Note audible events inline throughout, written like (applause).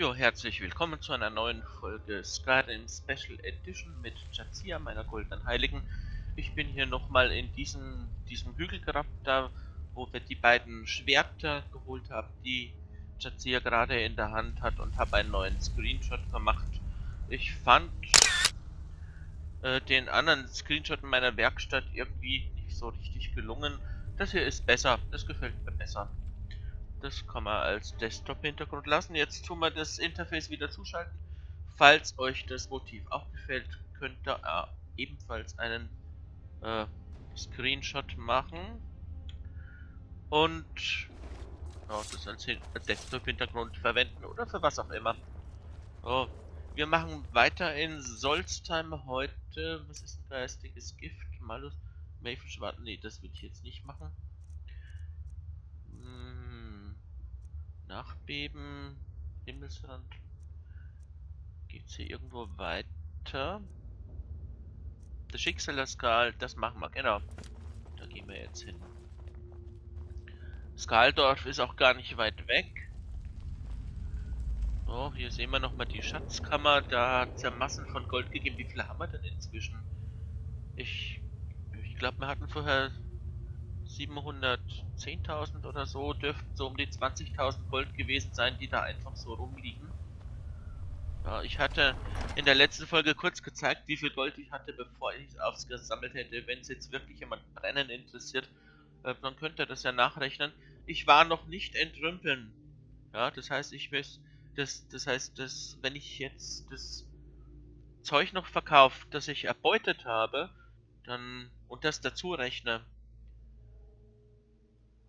Jo, herzlich willkommen zu einer neuen Folge Skyrim Special Edition mit Jazia, meiner goldenen Heiligen. Ich bin hier nochmal in diesem Hügel gerappt, da wo wir die beiden Schwerter geholt haben, die Jazia gerade in der Hand hat und habe einen neuen Screenshot gemacht. Ich fand äh, den anderen Screenshot in meiner Werkstatt irgendwie nicht so richtig gelungen. Das hier ist besser, das gefällt mir besser. Das kann man als Desktop-Hintergrund lassen. Jetzt tun wir das Interface wieder zuschalten. Falls euch das Motiv auch gefällt, könnt ihr äh, ebenfalls einen äh, Screenshot machen. Und ja, das als, als Desktop-Hintergrund verwenden oder für was auch immer. So, wir machen weiter in Solstheim heute. Was ist ein geistiges Gift? Malus, Mayfisch, Nee, das will ich jetzt nicht machen. Nachbeben, Himmelsrand. Geht's hier irgendwo weiter? Das Schicksalerskal, das machen wir, genau. Da gehen wir jetzt hin. Skaldorf ist auch gar nicht weit weg. So, hier sehen wir nochmal die Schatzkammer. Da hat es ja Massen von Gold gegeben. Wie viele haben wir denn inzwischen? Ich, ich glaube, wir hatten vorher 710.000 oder so dürften so um die 20.000 Gold gewesen sein, die da einfach so rumliegen. Ja, ich hatte in der letzten Folge kurz gezeigt, wie viel Gold ich hatte, bevor ich es aufs gesammelt hätte. Wenn es jetzt wirklich jemand brennen interessiert, äh, dann könnt das ja nachrechnen. Ich war noch nicht entrümpeln. Ja, das heißt, ich müsste, das, das heißt, dass, wenn ich jetzt das Zeug noch verkaufe, das ich erbeutet habe, dann und das dazu rechne,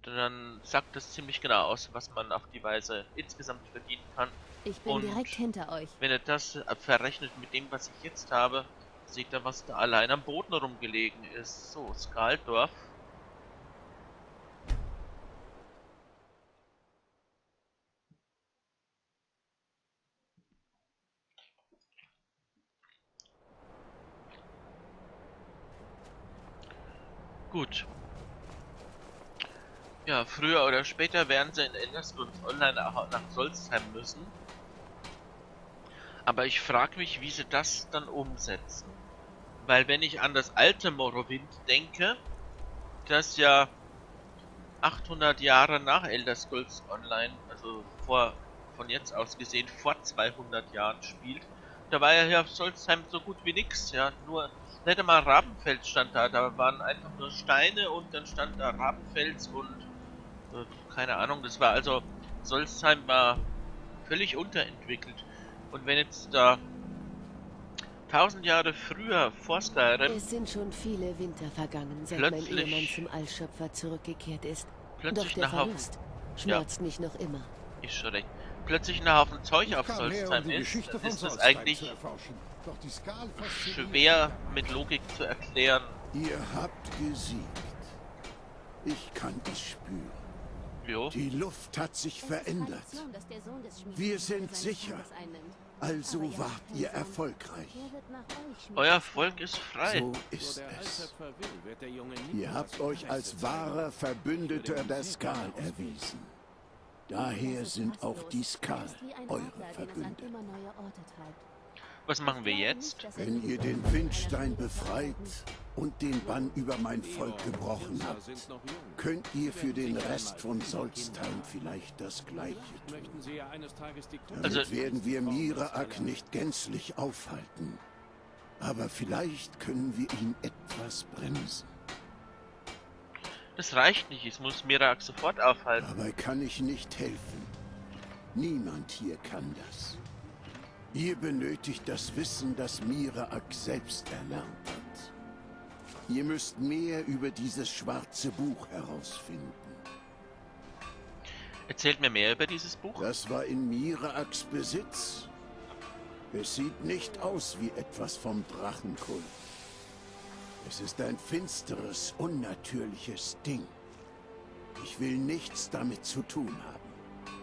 dann sagt das ziemlich genau aus, was man auf die Weise insgesamt verdienen kann. Ich bin Und direkt hinter euch. Wenn ihr das verrechnet mit dem, was ich jetzt habe, seht ihr, was da allein am Boden rumgelegen ist. So, Skaldorf. Gut, ja, früher oder später werden sie in Eldersgrund Online auch nach Solstheim müssen. Aber ich frage mich, wie sie das dann umsetzen. Weil wenn ich an das alte Morrowind denke, das ja 800 Jahre nach Elder Scrolls Online, also vor, von jetzt aus gesehen vor 200 Jahren spielt, da war ja hier auf Solstheim so gut wie nix, ja, nur nicht mal Rabenfels stand da, da waren einfach nur Steine und dann stand da Rabenfels und keine Ahnung, das war also, Solstheim war völlig unterentwickelt. Und wenn jetzt da tausend Jahre früher vor Skyrim... Es sind schon viele Winter vergangen, seit mein Ehemann zum Allschöpfer zurückgekehrt ist. Doch der Verlust Haufen, schmerzt ja, mich noch immer. Ist schon recht. Plötzlich ein Haufen Zeug auf Solstheim um ist, ist das eigentlich schwer mit Logik zu erklären. Ihr habt gesiegt. Ich kann es spüren. Jo. Die Luft hat sich verändert. Wir sind sicher. Also wart ihr erfolgreich. Euer Volk ist frei. So ist es. Ihr habt euch als wahrer Verbündeter der Skal erwiesen. Daher sind auch die Skal eure Verbündeten. Was machen wir jetzt? Wenn ihr den Windstein befreit und den Bann über mein Volk gebrochen habt, könnt ihr für den Rest von Solstheim vielleicht das Gleiche tun. Damit also, werden wir Miraak nicht gänzlich aufhalten. Aber vielleicht können wir ihn etwas bremsen. Das reicht nicht, ich muss Miraak sofort aufhalten. Dabei kann ich nicht helfen. Niemand hier kann das. Ihr benötigt das Wissen, das Miraak selbst erlernt hat. Ihr müsst mehr über dieses schwarze Buch herausfinden. Erzählt mir mehr über dieses Buch. Das war in Miraaks Besitz. Es sieht nicht aus wie etwas vom Drachenkult. Es ist ein finsteres, unnatürliches Ding. Ich will nichts damit zu tun haben.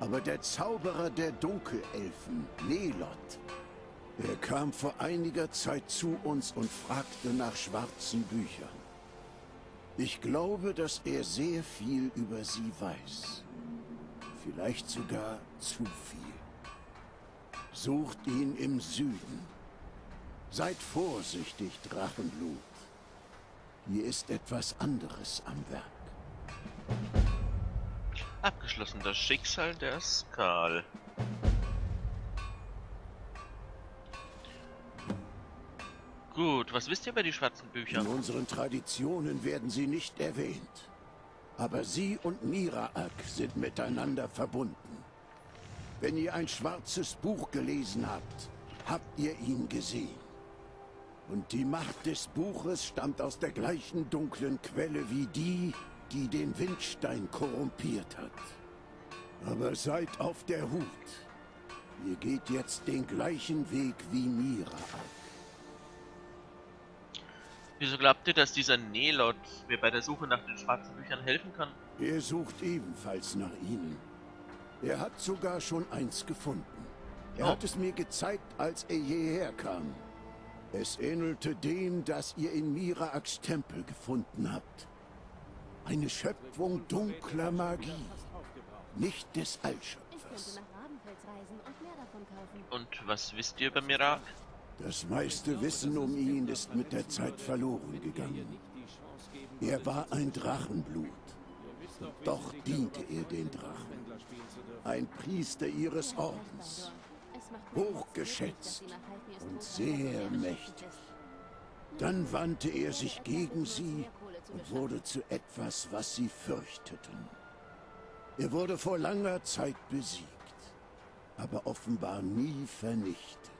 Aber der Zauberer der Dunkelelfen, Nelot, er kam vor einiger Zeit zu uns und fragte nach schwarzen Büchern. Ich glaube, dass er sehr viel über sie weiß. Vielleicht sogar zu viel. Sucht ihn im Süden. Seid vorsichtig, Drachenblut. Hier ist etwas anderes am Werk. Abgeschlossen das Schicksal der Skal. Gut, was wisst ihr über die schwarzen Bücher? In unseren Traditionen werden sie nicht erwähnt. Aber sie und Miraak sind miteinander verbunden. Wenn ihr ein schwarzes Buch gelesen habt, habt ihr ihn gesehen. Und die Macht des Buches stammt aus der gleichen dunklen Quelle wie die, die den Windstein korrumpiert hat. Aber seid auf der Hut. Ihr geht jetzt den gleichen Weg wie Miraak. Wieso glaubt ihr, dass dieser Nelot mir bei der Suche nach den schwarzen Büchern helfen kann? Er sucht ebenfalls nach ihnen. Er hat sogar schon eins gefunden. Er oh. hat es mir gezeigt, als er hierher kam. Es ähnelte dem, das ihr in Miraaks Tempel gefunden habt. Eine Schöpfung dunkler Magie, nicht des Allschöpfers. Und was wisst ihr über Mirak? Das meiste Wissen um ihn ist mit der Zeit verloren gegangen. Er war ein Drachenblut. Doch diente er den Drachen. Ein Priester ihres Ordens. Hochgeschätzt und sehr mächtig. Dann wandte er sich gegen sie und wurde zu etwas, was sie fürchteten. Er wurde vor langer Zeit besiegt, aber offenbar nie vernichtet.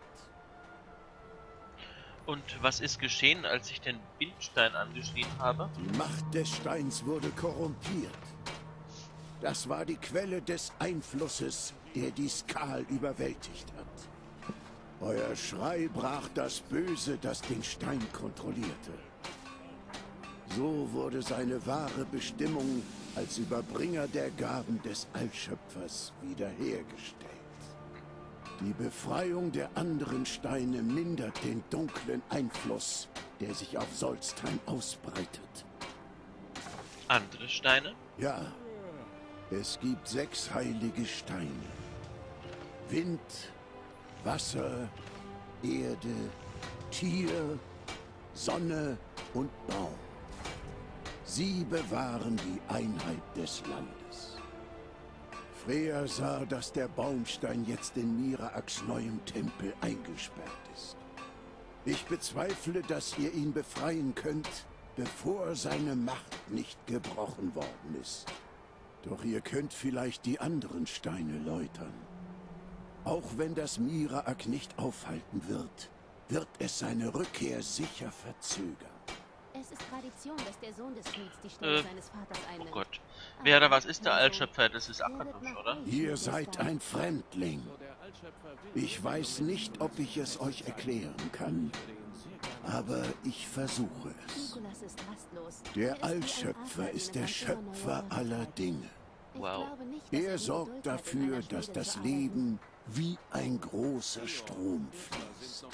Und was ist geschehen, als ich den Bindstein angeschrien habe? Die Macht des Steins wurde korrumpiert. Das war die Quelle des Einflusses, der die Skal überwältigt hat. Euer Schrei brach das Böse, das den Stein kontrollierte. So wurde seine wahre Bestimmung als Überbringer der Gaben des Allschöpfers wiederhergestellt. Die Befreiung der anderen Steine mindert den dunklen Einfluss, der sich auf Solstheim ausbreitet. Andere Steine? Ja. Es gibt sechs heilige Steine. Wind, Wasser, Erde, Tier, Sonne und Baum. Sie bewahren die Einheit des Landes. Freya sah, dass der Baumstein jetzt in Miraaks neuem Tempel eingesperrt ist. Ich bezweifle, dass ihr ihn befreien könnt, bevor seine Macht nicht gebrochen worden ist. Doch ihr könnt vielleicht die anderen Steine läutern. Auch wenn das Miraak nicht aufhalten wird, wird es seine Rückkehr sicher verzögern. Es ist Tradition, dass der Sohn des Schmieds die Stelle äh, seines Vaters einnimmt. Oh Gott. Wer was ist der Altschöpfer? Das ist Akadusch, oder? Ihr seid ein Fremdling. Ich weiß nicht, ob ich es euch erklären kann. Aber ich versuche es. Der Allschöpfer ist der Schöpfer aller Dinge. Wow. Er sorgt dafür, dass das Leben wie ein großer Strom fließt.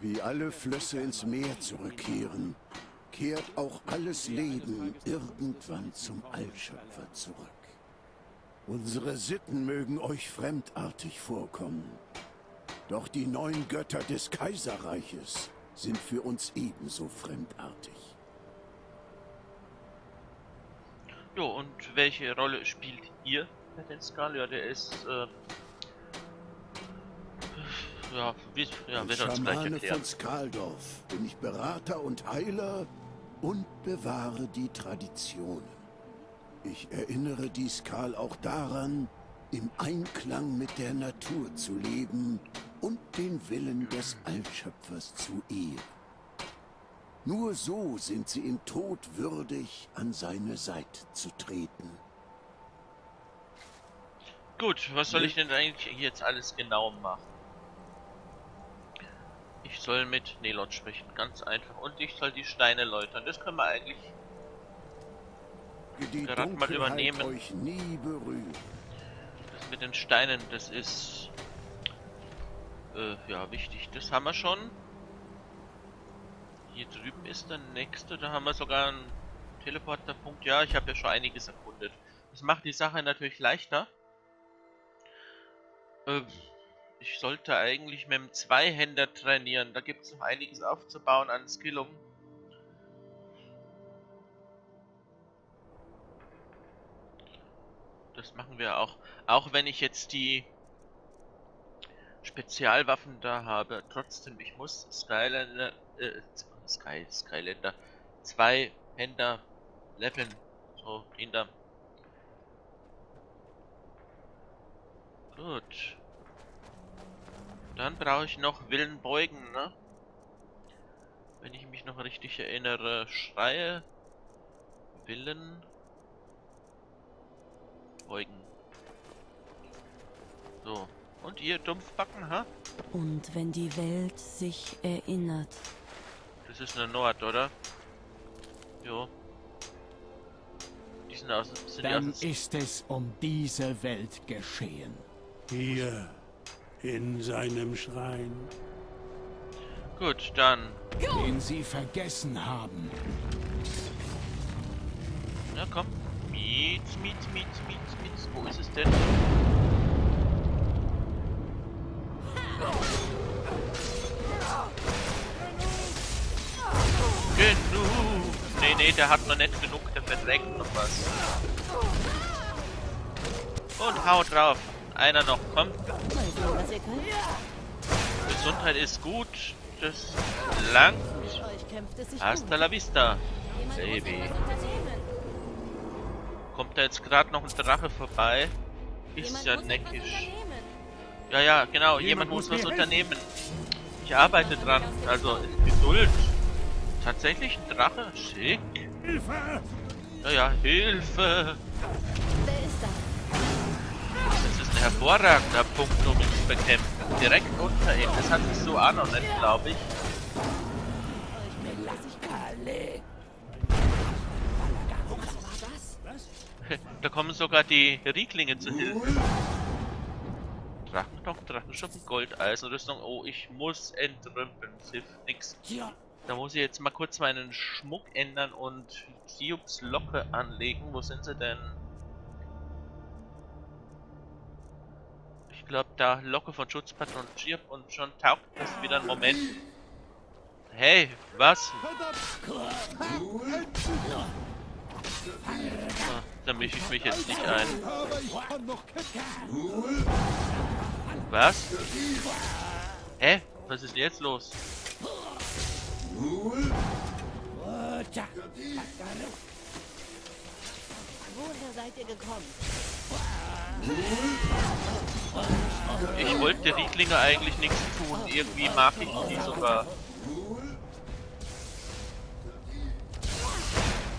Wie alle Flüsse ins Meer zurückkehren, kehrt auch alles Leben irgendwann zum Allschöpfer zurück. Unsere Sitten mögen euch fremdartig vorkommen. Doch die neun Götter des Kaiserreiches sind für uns ebenso fremdartig. Jo, und welche Rolle spielt ihr bei den Skalia? Der ist, äh, ja, wie, ja, wird uns gleich erklären. von Skaldorf bin ich Berater und Heiler und bewahre die Traditionen. Ich erinnere die Skal auch daran, im Einklang mit der Natur zu leben und den Willen des Allschöpfers zu ehren. Nur so sind sie im Tod würdig, an seine Seite zu treten. Gut, was soll ich denn eigentlich jetzt alles genau machen? Ich soll mit Nelot sprechen, ganz einfach. Und ich soll die Steine läutern. Das können wir eigentlich gerade mal übernehmen. Euch nie berühren. Das mit den Steinen, das ist äh, ja wichtig. Das haben wir schon. Hier drüben ist der nächste. Da haben wir sogar einen Teleporterpunkt. Ja, ich habe ja schon einiges erkundet. Das macht die Sache natürlich leichter. Äh, ich sollte eigentlich mit dem Zweihänder trainieren. Da gibt es noch einiges aufzubauen an Skillung. Das machen wir auch. Auch wenn ich jetzt die Spezialwaffen da habe. Trotzdem, ich muss Skylander, äh, Sky, Skylander, zwei Händer leveln. So, in der. Gut. Dann brauche ich noch Willen beugen, ne? Wenn ich mich noch richtig erinnere. Schreie. Willen. Beugen. So. Und ihr Dumpfbacken, ha? Und wenn die Welt sich erinnert. Das ist eine Nord, oder? Jo. Die sind aus, sind Dann aus ist es um diese Welt geschehen. Hier, in seinem Schrein. Gut, dann. Den sie vergessen haben. Na komm. Miet, miet, miet, miet, miet. Wo ist es denn? Genug! Nee, nee, der hat noch nicht genug, der verdrängt noch was. Und haut drauf. Einer noch, komm. Gesundheit ist gut, das langt. Hasta la vista, Baby. Kommt da jetzt gerade noch ein Drache vorbei? Ist ja neckisch. Ja, ja, genau. Jemand, muss was unternehmen. Ich arbeite dran. Also, Geduld. Tatsächlich ein Drache? Schick. Hilfe! Ja, ja, Hilfe! Hervorragender Punkt, um ihn zu bekämpfen. Direkt unter ihm. Das hat sich so auch noch nicht, glaube ich. (laughs) Da kommen sogar die Rieglinge zu Hilfe. Drachendock, Drachenschuppen, Goldeisenrüstung. Oh, ich muss entrümpeln. Das hilft nix. Da muss ich jetzt mal kurz meinen Schmuck ändern und Siups Locke anlegen. Wo sind sie denn? Glaube, da Locke von Schutzpatron Chirp und schon taugt es wieder ein Moment. Hey, was? Ah, da mische ich mich jetzt nicht ein. Was? Hä? Was ist jetzt los? Woher seid ihr gekommen? Ich wollte Riedlinge eigentlich nichts tun. Irgendwie mag ich die sogar.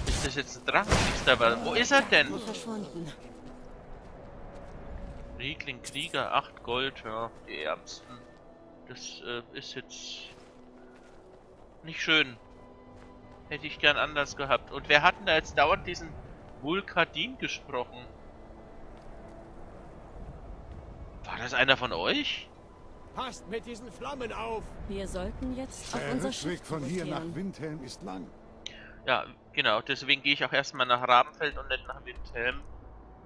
Ist das jetzt ein Drachenkriegsder? Wo ist er denn? Riegling Krieger, 8 Gold, ja, die Ärmsten. Das äh, ist jetzt nicht schön. Hätte ich gern anders gehabt. Und wer hat denn da jetzt dauernd diesen Vulkadin gesprochen? War das einer von euch? Passt mit diesen Flammen auf! Wir sollten jetzt auf Der unser Rückweg von hier nach Windhelm ist lang. Ja, genau. Deswegen gehe ich auch erstmal nach Rabenfeld und nicht nach Windhelm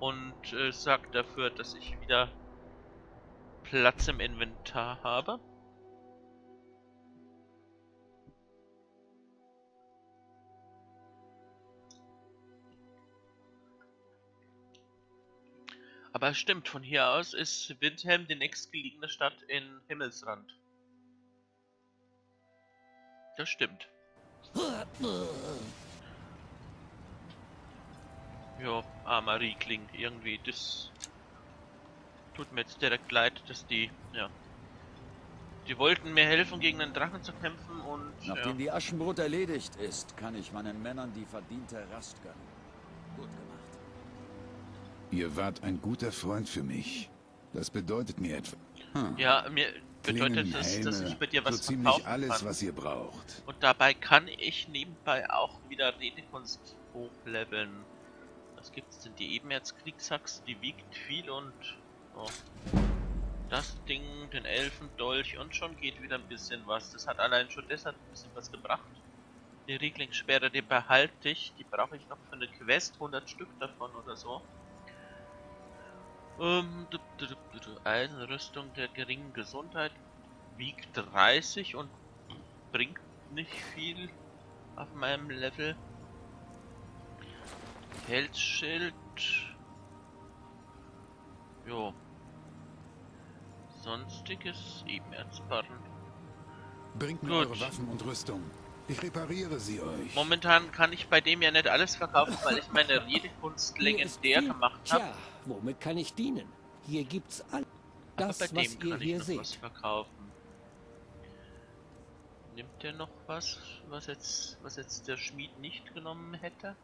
und äh, sagt dafür, dass ich wieder Platz im Inventar habe. Aber stimmt, von hier aus ist Windhelm die nächstgelegene Stadt in Himmelsrand. Das stimmt. Ja, armer Riegling, irgendwie, das tut mir jetzt direkt leid, dass die, ja. Die wollten mir helfen, gegen den Drachen zu kämpfen und. Nachdem ja. die Aschenbrot erledigt ist, kann ich meinen Männern die verdiente Rast gönnen. Gut gemacht. Ihr wart ein guter Freund für mich. Das bedeutet mir etwas. Hm. Ja, mir bedeutet es, dass ich bei dir was so ziemlich alles, kann. was ihr braucht. Und dabei kann ich nebenbei auch wieder Redekunst hochleveln. Was gibt's denn? Die Ebenerzkriegsachse, die wiegt viel und oh, das Ding, den Elfendolch und schon geht wieder ein bisschen was. Das hat allein schon deshalb ein bisschen was gebracht. Die Rieglingssperre, die behalte ich. Die brauche ich noch für eine Quest, 100 Stück davon oder so. Ähm, Eisenrüstung der geringen Gesundheit wiegt 30 und bringt nicht viel auf meinem Level. Pelzschild. Jo. Sonstiges Ebenerzbarren. Bringt mir Gut. eure Waffen und Rüstung. Ich repariere sie euch. Momentan kann ich bei dem ja nicht alles verkaufen, weil ich meine Redekunst legendär gemacht habe. Tja, womit kann ich dienen? Hier gibt's all das, Aber bei dem was ihr hier seht. Was verkaufen. Nimmt der noch was, was jetzt, was jetzt der Schmied nicht genommen hätte?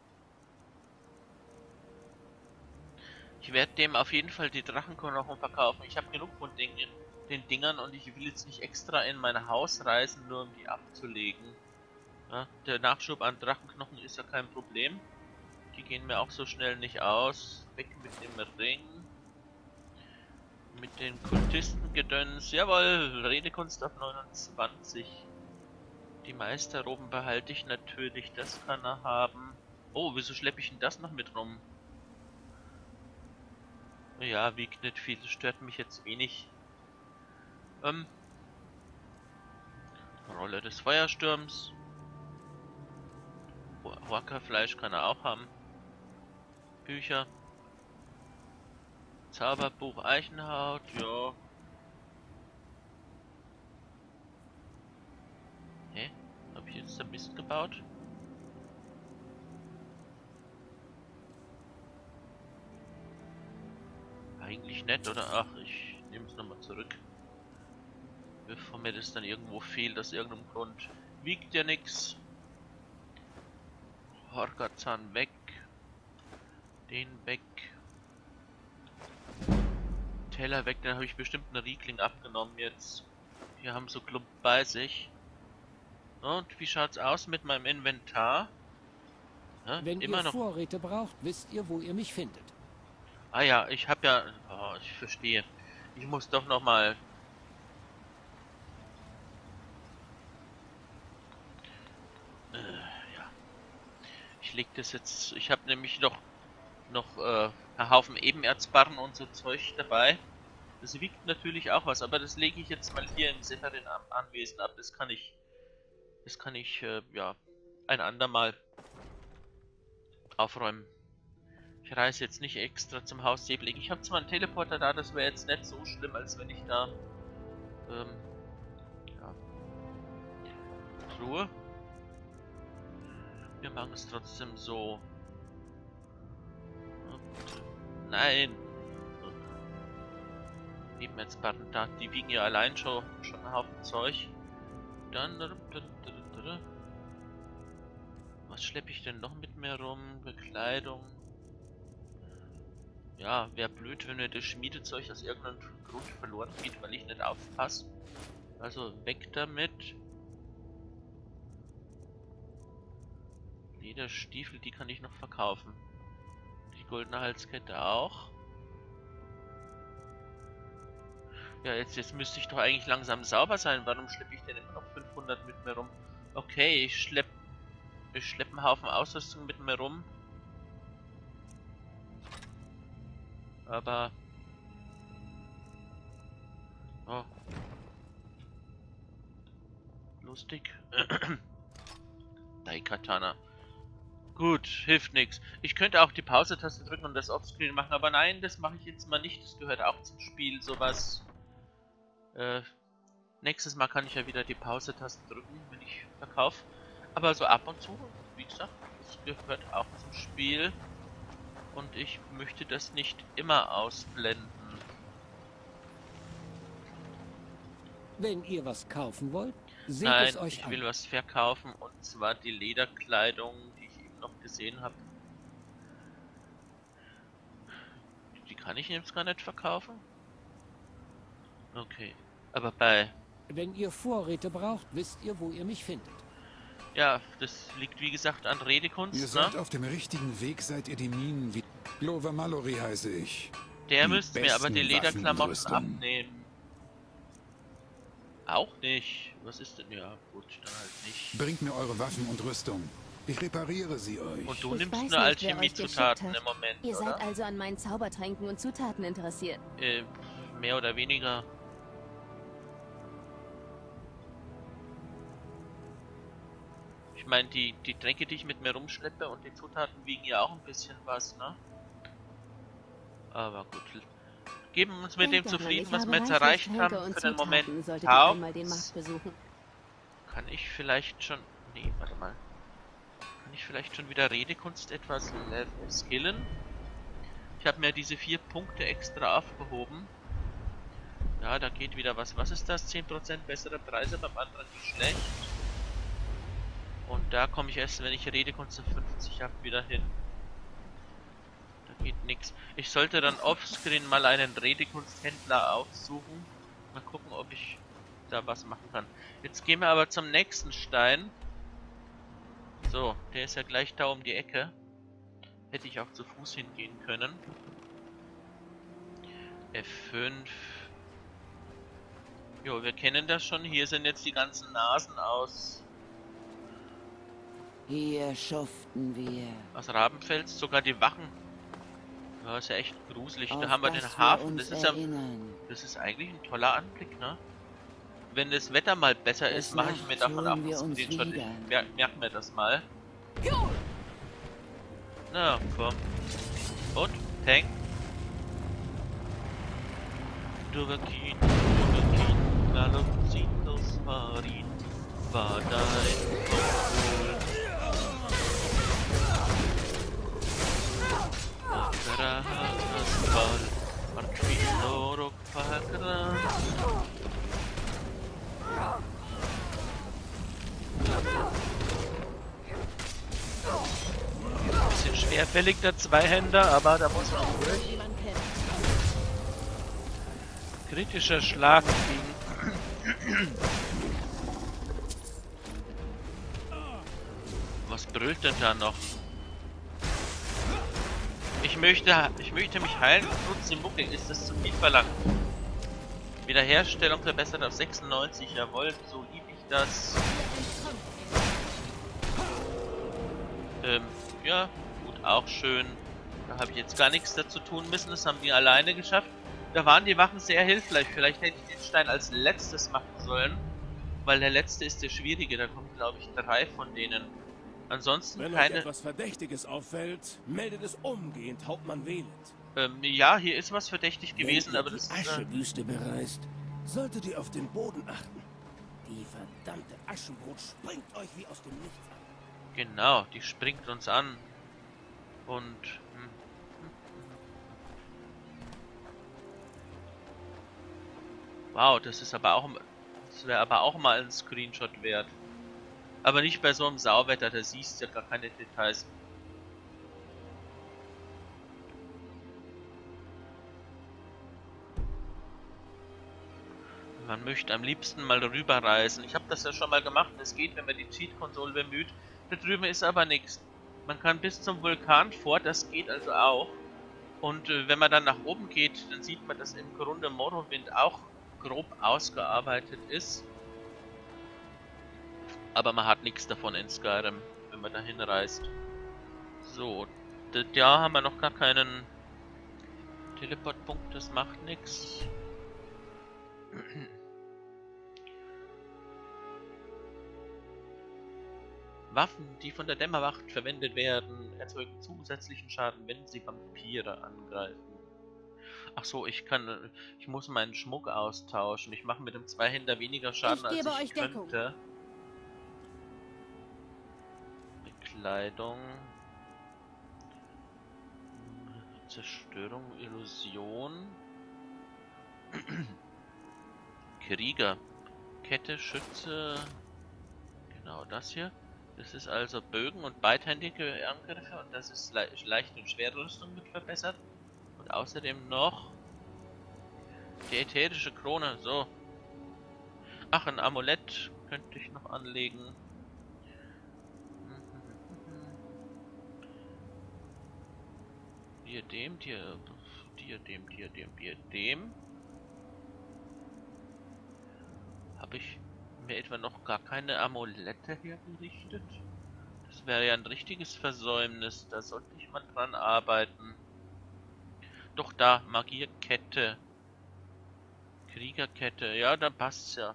Ich werde dem auf jeden Fall die Drachenknochen verkaufen. Ich habe genug von den, den Dingern und ich will jetzt nicht extra in mein Haus reisen, nur um die abzulegen. Ja, der Nachschub an Drachenknochen ist ja kein Problem. Die gehen mir auch so schnell nicht aus. Weg mit dem Ring. Mit den Kultistengedöns. Jawohl, Redekunst auf 29. Die Meisterroben behalte ich natürlich, das kann er haben. Oh, wieso schleppe ich denn das noch mit rum? Ja, wiegt nicht viel, stört mich jetzt wenig. Ähm. Rolle des Feuersturms. Wackerfleisch kann er auch haben. Bücher. Zauberbuch Eichenhaut, ja. Habe ich jetzt ein bisschen gebaut? Eigentlich nett, oder? Ach, ich nehme es nochmal zurück. Bevor mir das dann irgendwo fehlt, aus irgendeinem Grund. Wiegt ja nichts. Horkazahn weg. Den weg. Teller weg, dann habe ich bestimmt einen Riegling abgenommen jetzt. Wir haben so Klump bei sich. Und wie schaut's aus mit meinem Inventar? Ja, Wenn immer ihr noch... Vorräte braucht, wisst ihr, wo ihr mich findet. Ah ja, ich habe ja... Oh, ich verstehe. Ich muss doch noch mal... Äh, ja. Ich leg das jetzt... Ich habe nämlich noch noch äh, einen Haufen Ebenerzbarren und so Zeug dabei. Das wiegt natürlich auch was, aber das lege ich jetzt mal hier im Seferin Anwesen ab. Das kann ich das kann ich, äh, ja, ein andermal aufräumen. Ich reise jetzt nicht extra zum Haus Sebling. Ich habe zwar einen Teleporter da, das wäre jetzt nicht so schlimm, als wenn ich da, ähm, ja, Ruhe. Wir machen es trotzdem so. Und, nein! Eben jetzt da, die wiegen ja allein schon, schon einen Haufen Zeug. Dann was schleppe ich denn noch mit mir rum? Bekleidung. Ja, wäre blöd, wenn mir das Schmiedezeug aus irgendeinem Grund verloren geht, weil ich nicht aufpasse. Also weg damit. Lederstiefel, die kann ich noch verkaufen. Die goldene Halskette auch. Ja, jetzt, jetzt müsste ich doch eigentlich langsam sauber sein. Warum schleppe ich denn immer noch 500 mit mir rum? Okay, ich schleppe ich schleppe einen Haufen Ausrüstung mit mir rum. Aber... Oh. Lustig. (clears throat) Daikatana. Gut, hilft nichts. Ich könnte auch die Pause-Taste drücken und das Offscreen machen, aber nein, das mache ich jetzt mal nicht. Das gehört auch zum Spiel, sowas. Äh, nächstes Mal kann ich ja wieder die Pause-Taste drücken, wenn ich verkaufe. Aber so ab und zu, wie gesagt, das gehört auch zum Spiel. Und ich möchte das nicht immer ausblenden. Wenn ihr was kaufen wollt, seht Nein, es euch ich an. will was verkaufen und zwar die Lederkleidung, noch gesehen habe. Die kann ich jetzt gar nicht verkaufen? Okay, aber bei... Wenn ihr Vorräte braucht, wisst ihr, wo ihr mich findet. Ja, das liegt wie gesagt an Redekunst. Ihr seid ne? auf dem richtigen Weg, seid ihr die Minen wie... Glover Mallory heiße ich. Der müsste mir aber die Lederklamotten abnehmen. Auch nicht. Was ist denn? Ja, gut, dann halt nicht. Bringt mir eure Waffen und Rüstung. Ich repariere sie euch. Und du ich nimmst nur Alchemie-Zutaten im Moment, Ihr oder? seid also an meinen Zaubertränken und Zutaten interessiert. Äh, mehr oder weniger. Ich meine, die, die Tränke, die ich mit mir rumschleppe und die Zutaten wiegen ja auch ein bisschen was, ne? Aber gut. Geben uns mit Denk dem zufrieden, was wir jetzt erreicht haben für den Moment. Kann ich vielleicht schon... Nee, warte mal. Ich vielleicht schon wieder Redekunst etwas skillen? Ich habe mir diese vier Punkte extra aufgehoben. Ja, da geht wieder was. Was ist das? 10% bessere Preise beim anderen nicht schlecht. Und da komme ich erst, wenn ich Redekunst 50 habe, wieder hin. Da geht nichts. Ich sollte dann offscreen mal einen Redekunsthändler aufsuchen. Mal gucken, ob ich da was machen kann. Jetzt gehen wir aber zum nächsten Stein. So, der ist ja gleich da um die Ecke. Hätte ich auch zu Fuß hingehen können. F5. Jo, wir kennen das schon. Hier sind jetzt die ganzen Nasen aus... Hier schuften wir. Aus Rabenfels, sogar die Wachen. Ja, ist ja echt gruselig. Auf da haben wir den Hafen. Das ist ja, das ist eigentlich ein toller Anblick, ne? Wenn das Wetter mal besser ist, mache ich mir davon auch einen Screenshot. Ich mer merke mir das mal. Na, komm. Und? Tank? Durakin, Durakin, Galopzitos Marin, war dein Der Zweihänder, aber da muss man durch. Kritischer Schlag kriegen. (clears throat) Was brüllt denn da noch? Ich möchte, ich möchte mich heilen nutze Mucke. Ist das zu viel verlangt? Wiederherstellung verbessert auf 96. Jawohl, so lieb ich das. Ähm, ja, auch schön. Da habe ich jetzt gar nichts dazu tun müssen. Das haben die alleine geschafft. Da waren die Wachen sehr hilfreich. Vielleicht hätte ich den Stein als letztes machen sollen. Weil der letzte ist der schwierige. Da kommen, glaube ich, drei von denen. Ansonsten Wenn keine... Wenn etwas Verdächtiges auffällt, meldet es umgehend Hauptmann Wählet. Ähm, ja, hier ist was verdächtig gewesen, aber das ist... Wenn Aschewüste bereist, solltet ihr auf den Boden achten. Die verdammte Aschenbrot springt euch wie aus dem Nichts an. Genau, die springt uns an. Und... Hm. Wow, das ist aber auch... Das wäre aber auch mal ein Screenshot wert. Aber nicht bei so einem Sauwetter, da siehst du ja gar keine Details. Man möchte am liebsten mal rüberreisen. Ich habe das ja schon mal gemacht. Es geht, wenn man die Cheat-Konsole bemüht. Da drüben ist aber nichts. Man kann bis zum Vulkan vor, das geht also auch. Und äh, wenn man dann nach oben geht, dann sieht man, dass im Grunde Morrowind auch grob ausgearbeitet ist. Aber man hat nichts davon in Skyrim, wenn man dahin reist. So, da haben wir noch gar keinen Teleportpunkt, das macht nichts. Waffen, die von der Dämmerwacht verwendet werden, erzeugen zusätzlichen Schaden, wenn sie Vampire angreifen. Ach so, ich kann, ich muss meinen Schmuck austauschen. Ich mache mit dem Zweihänder weniger Schaden ich als ich könnte. Bekleidung. Zerstörung, Illusion. (clears throat) Krieger. Kette, Schütze. Genau das hier. Das ist also Bögen und beidhändige Angriffe und das ist le leichte und schwere Rüstung mit verbessert. Und außerdem noch die ätherische Krone, so. Ach, ein Amulett könnte ich noch anlegen. Dir dem, dir, dir dem, dir dem, mir etwa noch gar keine Amulette hergerichtet? Das wäre ja ein richtiges Versäumnis, da sollte ich mal dran arbeiten. Doch da, Magierkette. Kriegerkette, ja, dann passt's ja.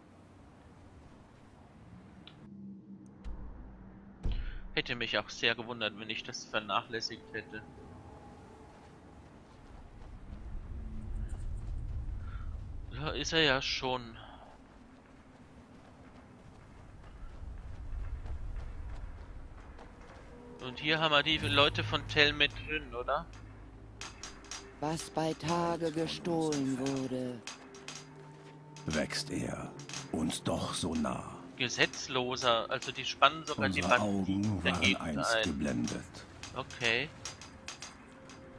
Hätte mich auch sehr gewundert, wenn ich das vernachlässigt hätte. Da ist er ja schon. Und hier haben wir die Leute von Tell mit drin, oder? Was bei Tage gestohlen wurde. Wächst er uns doch so nah. Gesetzloser, also die spannen sogar Unsere die Band Augen waren einst ein. geblendet. Okay.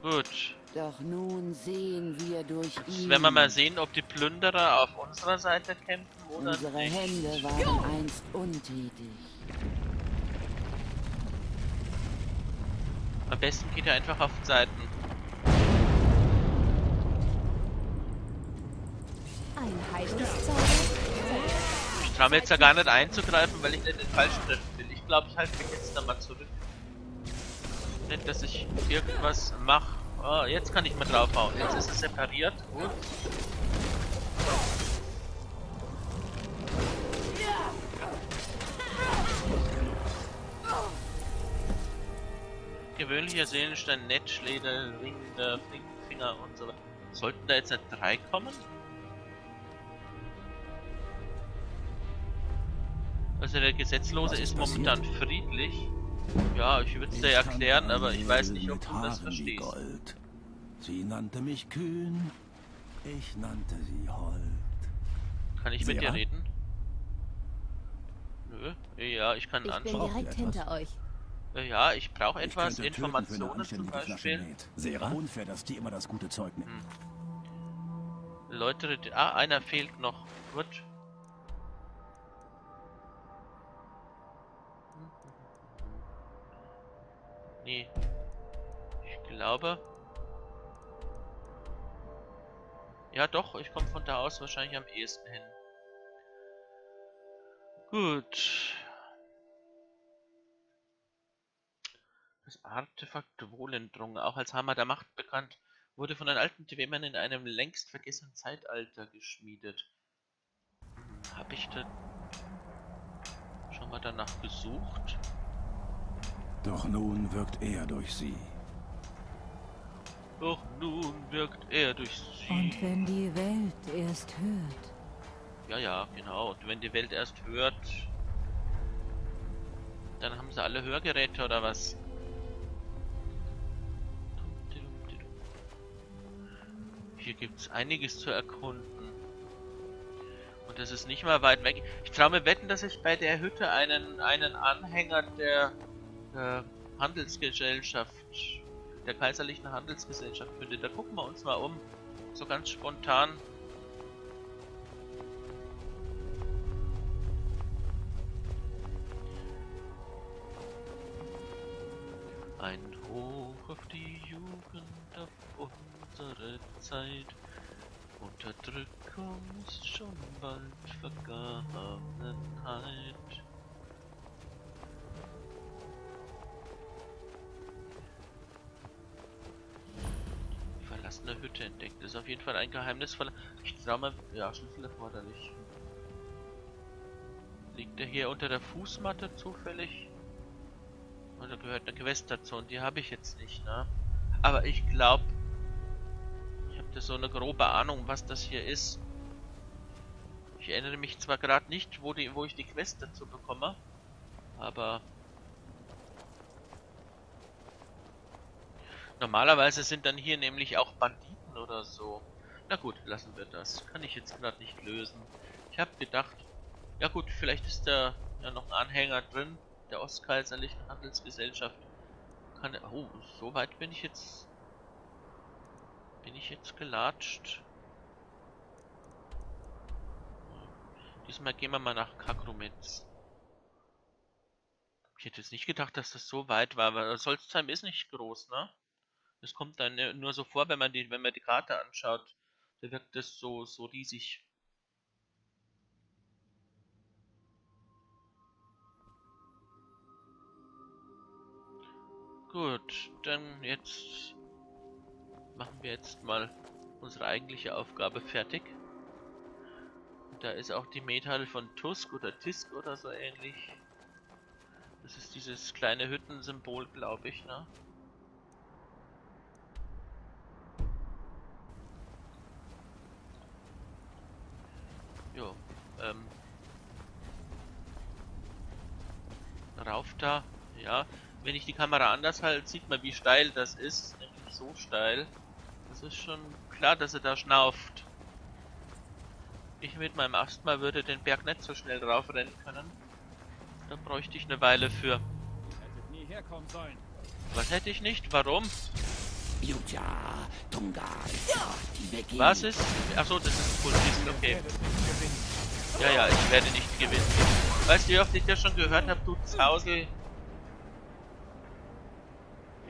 Gut. Doch nun sehen wir durch ihn. Werden wir mal sehen, ob die Plünderer auf unserer Seite kämpfen oder Unsere nicht. Hände waren einst untätig. Am besten geht er einfach auf Seiten. Ich traue mir jetzt ja gar nicht einzugreifen, weil ich nicht den falschen treffen will. Ich glaube, ich halte mich jetzt da mal zurück. Nicht, dass ich irgendwas mache. Oh, jetzt kann ich mal draufhauen. Jetzt ist es separiert. Gut. Gewöhnlicher Seelenstein, Netzschläder, Ring der Finger und so weiter. Sollten da jetzt nicht drei kommen? Also der Gesetzlose ist, ist momentan friedlich. Ja, ich würde es dir erklären, aber ich weiß nicht, ob du das verstehst. Gold. Sie nannte mich kühn, ich nannte sie hold. Kann ich mit dir reden? Nö. Ja, ich kann ich anschauen. Ich bin direkt hinter euch. Ja, ich brauche etwas Informationen zum Beispiel. Sehr unfair, dass die immer das gute Zeug nehmen. Hm. Leute, ah, einer fehlt noch. Gut. Nee. Ich glaube. Ja doch, ich komme von da aus wahrscheinlich am ehesten hin. Gut. Das Artefakt Wohlendrung, auch als Hammer der Macht bekannt, wurde von den alten Twemern in einem längst vergessenen Zeitalter geschmiedet. Hm, Habe ich da schon mal danach gesucht? Doch nun wirkt er durch sie. Doch nun wirkt er durch sie. Und wenn die Welt erst hört. Ja, ja, genau. Und wenn die Welt erst hört, dann haben sie alle Hörgeräte oder was? Hier gibt es einiges zu erkunden. Und das ist nicht mal weit weg. Ich traue mir wetten, dass ich bei der Hütte einen, einen Anhänger der äh, Handelsgesellschaft, der kaiserlichen Handelsgesellschaft findet. Da gucken wir uns mal um. So ganz spontan. Ein Hoch auf die Jugend, auf unsere Zeit. Unterdrückung ist schon bald Vergangenheit. verlassene Hütte entdeckt. Ist auf jeden Fall ein geheimnisvoller. Traue Ja, Schlüssel erforderlich. Liegt er hier unter der Fußmatte zufällig? Oder gehört eine Quest dazu? Und die habe ich jetzt nicht, ne? Aber ich glaube, da so eine grobe Ahnung, was das hier ist. Ich erinnere mich zwar gerade nicht, wo, die, wo ich die Quest dazu bekomme, aber Normalerweise sind dann hier nämlich auch Banditen oder so. Na gut, lassen wir das. Kann ich jetzt gerade nicht lösen. Ich habe gedacht, ja gut, vielleicht ist da ja noch ein Anhänger drin, der Ostkaiserlichen Handelsgesellschaft. Kann, oh, so weit bin ich jetzt... Bin ich jetzt gelatscht? Diesmal gehen wir mal nach Kakrumitz. Ich hätte jetzt nicht gedacht, dass das so weit war, aber Solzheim ist nicht groß, ne? Das kommt dann nur so vor, wenn man die, wenn man die Karte anschaut. Da wirkt das so, so riesig. Gut, dann jetzt machen wir jetzt mal unsere eigentliche Aufgabe fertig. da ist auch die Metall von Tusk oder Tisk oder so ähnlich. Das ist dieses kleine Hüttensymbol, glaube ich, ne? Jo, ähm. Rauf da, ja. Wenn ich die Kamera anders halte, sieht man wie steil das ist. Nämlich so steil. Ist schon klar, dass er da schnauft. Ich mit meinem Asthma würde den Berg nicht so schnell draufrennen können. Da bräuchte ich eine Weile für. Hättet nie herkommen sollen. Was hätte ich nicht? Warum? Was ist? Achso, das ist Polizist, okay. Ja, ja, ich werde nicht gewinnen. Weißt du, wie oft ich das schon gehört habe, du Zausel?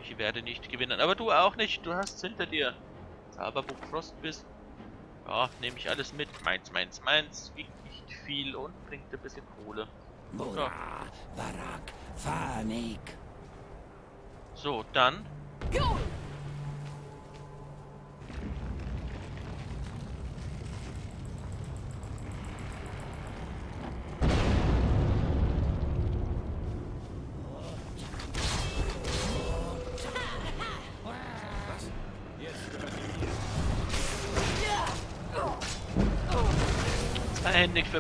Ich werde nicht gewinnen. Aber du auch nicht, du hast hinter dir. Aber wo Frost bist, ja, nehme ich alles mit. Meins, meins, meins. Wiegt nicht viel und bringt ein bisschen Kohle. So. So, dann. Händig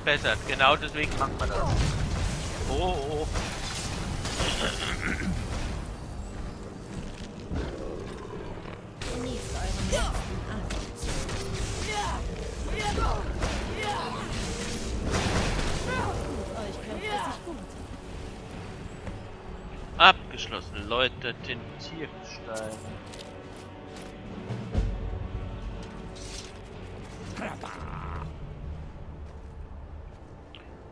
verbessert. Genau deswegen macht man das. Oh, oh. Abgeschlossen, Leute, den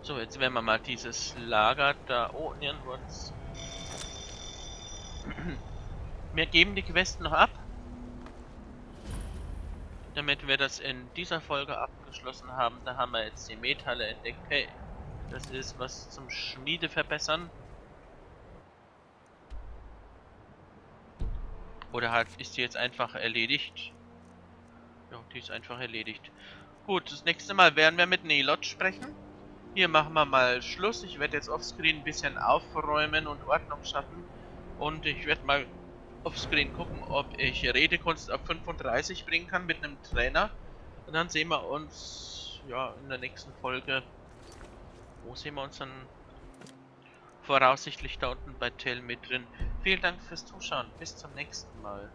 So, jetzt werden wir mal dieses Lager da unten uns. (clears throat) Wir geben die Quest noch ab. Damit wir das in dieser Folge abgeschlossen haben. Da haben wir jetzt die Metalle entdeckt. Hey, das ist was zum Schmiede verbessern. Oder halt ist die jetzt einfach erledigt? Ja, die ist einfach erledigt. Gut, das nächste Mal werden wir mit Nelot sprechen. Hier machen wir mal Schluss. Ich werde jetzt offscreen ein bisschen aufräumen und Ordnung schaffen. Und ich werde mal offscreen gucken, ob ich Redekunst auf 35 bringen kann mit einem Trainer. Und dann sehen wir uns ja in der nächsten Folge. Wo sehen wir uns dann? Voraussichtlich da unten bei Tell mit drin. Vielen Dank fürs Zuschauen. Bis zum nächsten Mal.